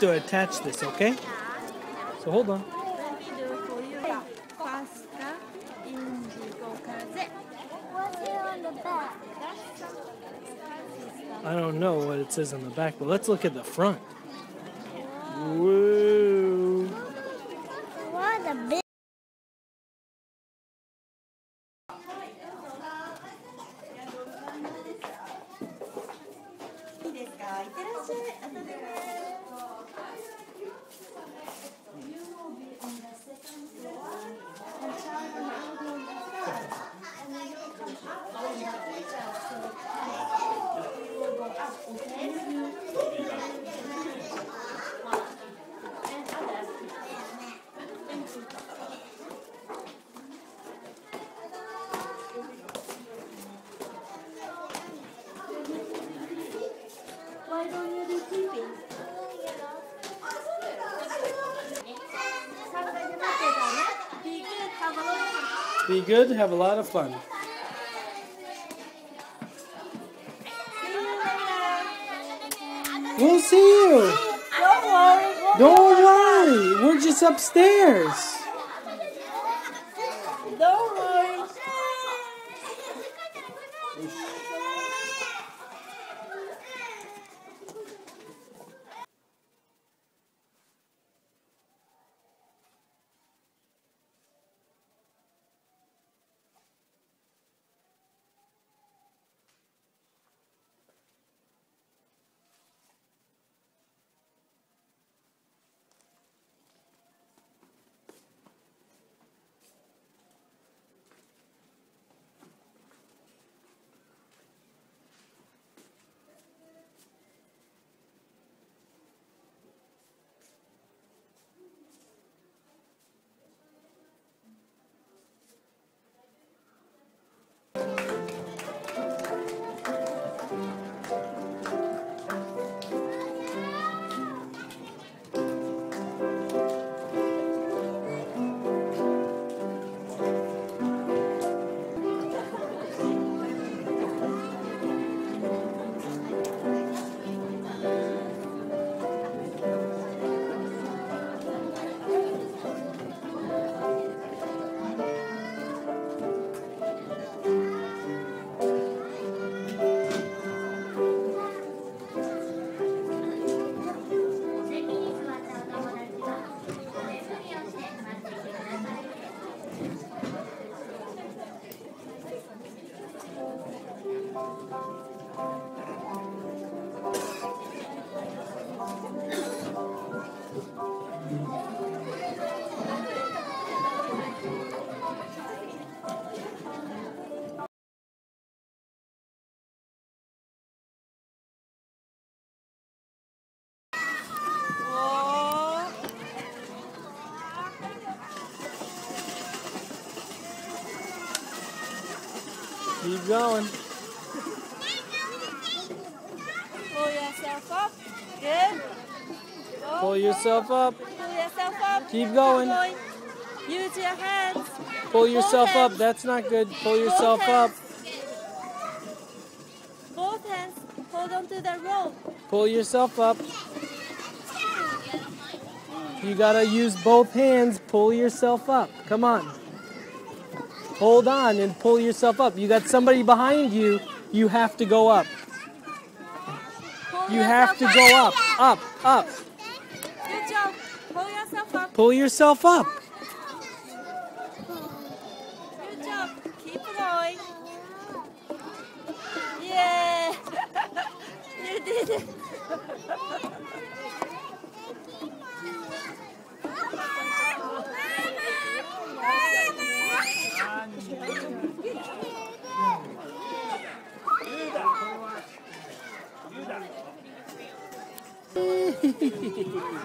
to attach this, okay? So hold on. I don't know what it says on the back, but let's look at the front. Whoa. Be good, have a lot of fun. See you later. We'll see you. Don't worry. Don't worry, we're just upstairs. Keep going. Pull yourself up. Good. Pull yourself up. Pull yourself up. Keep going. Use your hands. Pull yourself up. That's not good. Pull yourself up. Both hands. Hold on to the rope. Pull yourself up. You gotta use both hands. Pull yourself up. Come on. Hold on and pull yourself up. You got somebody behind you. You have to go up. You have to go up. Up. Up. Good job. Pull yourself up. Pull yourself up. Good job. Keep going. Yeah. you did it. フフフフ。